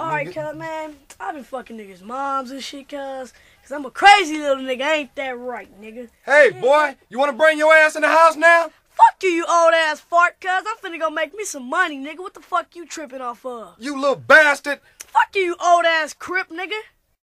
Alright, cuz, man. I've been fucking niggas' moms and shit, cuz. Cause I'm a crazy little nigga. Ain't that right, nigga? Hey, boy, you wanna bring your ass in the house now? Fuck you, you old ass fart, cuz. I'm finna go make me some money, nigga. What the fuck you tripping off of? You little bastard! Fuck you, you old ass crip, nigga.